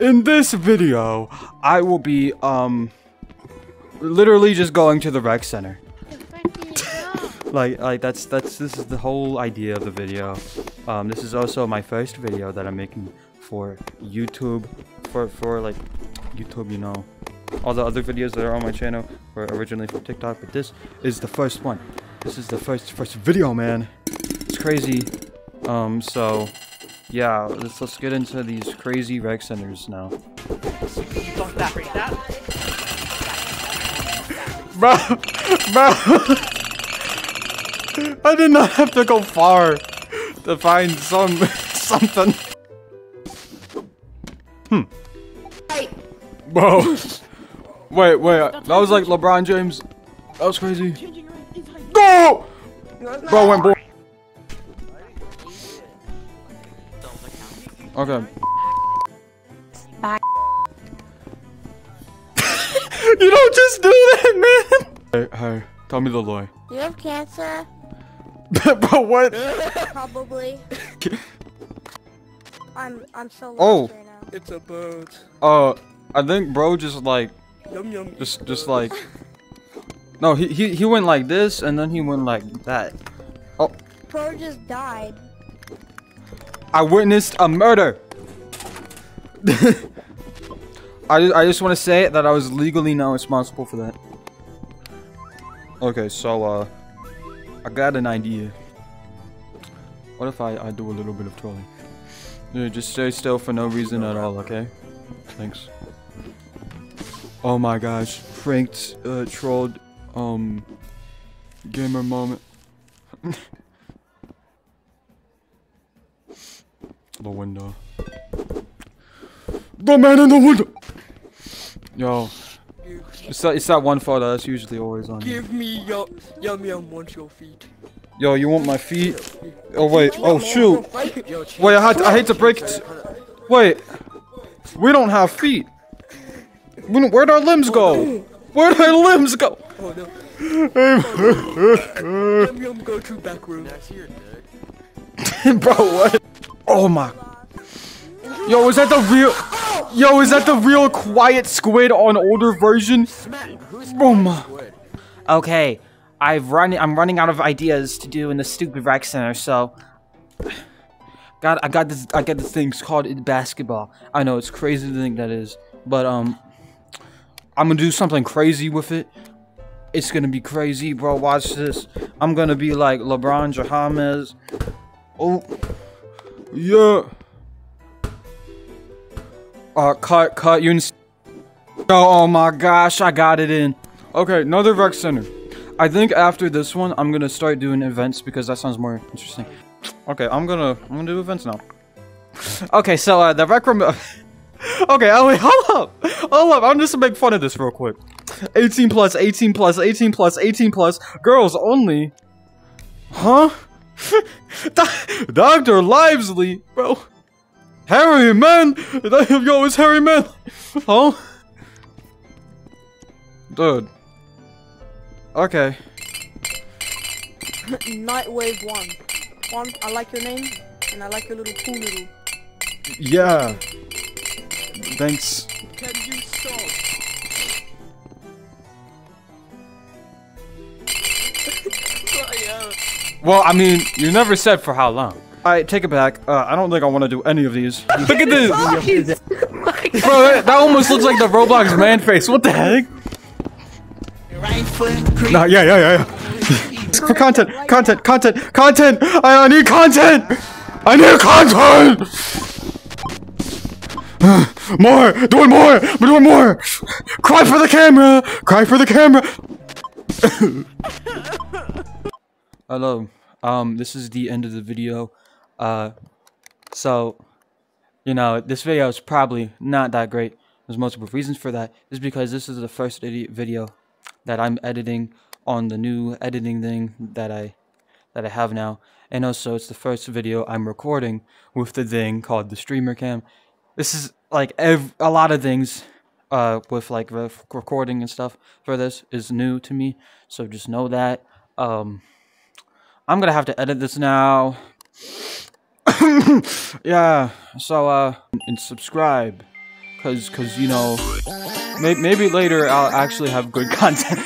in this video, I will be, um, literally just going to the rec center. like, like, that's, that's, this is the whole idea of the video. Um, this is also my first video that I'm making for YouTube, for, for, like, YouTube, you know. All the other videos that are on my channel were originally for TikTok, but this is the first one. This is the first, first video, man. It's crazy. Um, so, yeah, let's, let's get into these crazy rec centers now. Bro, bro, I did not have to go far to find some, something. Hmm. Bro. Wait, wait, that was like LeBron James. That was crazy. Go! Bro went boy. Okay. Bye. you don't just do that, man! Hey, hey, tell me the lie. You have cancer? but what? Probably. I'm I'm so lost Oh. right now. It's a bird. Uh, I think bro just like, Yum yum. just, just like, no, he, he, he went like this and then he went like that. Oh. Bro just died. I witnessed a murder. I just, I just want to say that I was legally not responsible for that. Okay, so uh, I got an idea. What if I I do a little bit of trolling? Yeah, just stay still for no reason at all, okay? Thanks. Oh my gosh, pranked, uh, trolled, um, gamer moment. the window. The man in the window! Yo, it's that, it's that one photo that's usually always on. Give me your yum yum wants your feet. Yo, you want my feet? Oh wait, oh shoot! Wait, I, had I hate to break it. Wait, we don't have feet. Where'd our limbs go? Where'd our limbs go? Oh no. Yum yum go to back room. Bro, what? Oh my. Yo, is that the real? Yo, is that the real quiet squid on older version? My. Okay, I've run. I'm running out of ideas to do in the stupid rec center. So, God, I got this. I got this thing it's called basketball. I know it's crazy to think that is, but um, I'm gonna do something crazy with it. It's gonna be crazy, bro. Watch this. I'm gonna be like LeBron James. Oh, yeah. Uh, cut, cut, you. Oh, oh my gosh, I got it in. Okay, another rec center. I think after this one, I'm gonna start doing events because that sounds more interesting. Okay, I'm gonna, I'm gonna do events now. Okay, so uh, the rec room. okay, oh wait, hold up, hold up. I'm just gonna make fun of this real quick. 18 plus, 18 plus, 18 plus, 18 plus, girls only. Huh? Dr. Livesley, bro. Harry, man! Yo, it's Harry, man! Huh? Dude. Okay. Nightwave one. One, I like your name, and I like your little cool little. Yeah. Thanks. Can you stop? Well, I mean, you never said for how long. Alright, take it back. Uh, I don't think I want to do any of these. Look at this! Bro, that, that almost looks like the Roblox man face. What the heck? No, yeah, yeah, yeah, yeah. For content, content, content, content! I, I need content! I need content! more! Doing more! We're doing more! Cry for the camera! Cry for the camera! Hello. Um, this is the end of the video. Uh, so, you know, this video is probably not that great. There's multiple reasons for that. Is because this is the first video that I'm editing on the new editing thing that I that I have now, and also it's the first video I'm recording with the thing called the streamer cam. This is like a lot of things uh with like re- recording and stuff for this is new to me, so just know that. Um, I'm gonna have to edit this now. yeah, so uh, and subscribe. cause, cause you know, may- maybe later I'll actually have good content.